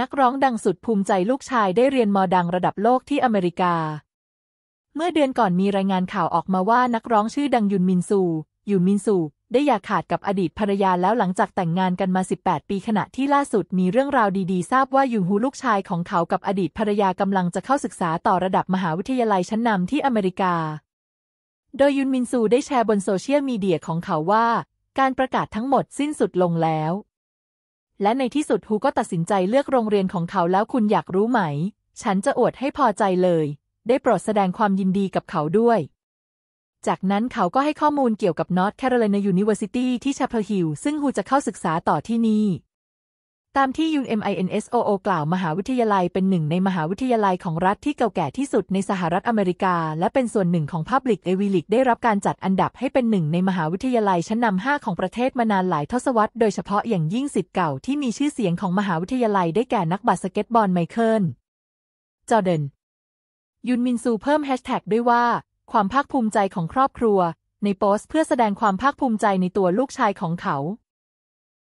นักร้องดังสุดภูมิใจลูกชายได้เรียนมอดังระดับโลกที่อเมริกา เมื่อเดือนก่อนมีรายงานข่าวออกมาว่านักร้องชื่อดังยุนมินซูยุนมินซู ได้อย่าขาดกับอดีตภรรยาแล้วหลังจากแต่งงานกันมา 18 ปีขณะที่ล่าสุดมีเรื่องราวดีๆ ทราบว่ายุนฮูลูกชายของเขากับอดีตภรรยากำลังจะเข้าศึกษาต่อระดับมหาวิทยาลัยชั้นนำที่อเมริกา โดยยุนมินซูได้แชร์บนโซเชียลมีเดียของเขาว่า การประกาศทั้งหมดสิ้นสุดลงแล้ว และในที่สุดฮูก็ตัดสินใจเลือกโรงเรียนของเขาแล้วคุณอยากรู้ไหม ฉันจะอวดให้พอใจเลย ได้โปรดแสดงความยินดีกับเขาด้วย จากนั้นเขาก็ให้ข้อมูลเกี่ยวกับ North Carolina University ที่ Chapel Hill ซึ่งฮูจะเข้าศึกษาต่อที่นี่ ตามที่ Yoon Min Soo กล่าวมหาวิทยาลัยเป็นหนึ่งในมหาวิทยาลัยของรัฐที่เก่าแก่ที่สุดในสหรัฐอเมริกา และเป็นส่วนหนึ่งของ Public a v i l i c ได้รับการจัดอันดับให้เป็นหนึ่งในมหาวิทยาลัยชั้นนำห้าของประเทศมานานหลายทศวรรษโดยเฉพาะอย่างยิ่งศิษย์เก่าที่มีชื่อเสียงของมหาวิทยาลัยได้แก่นักบาสเกตบอลไมเคิลจอร์แดนยุนมินซูเพิ่มแฮชแท็กด้วยว่า ความภาคภูมิใจของครอบครัว ในโพสต์เพื่อแสดงความภาคภูมิใจในตัวลูกชายของเขา